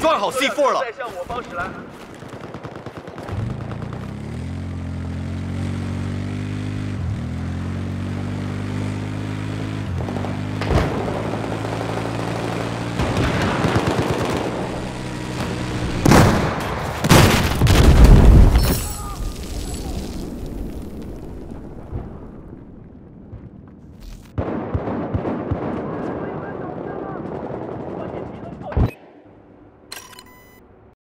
装好 c four 了。再向我方驶来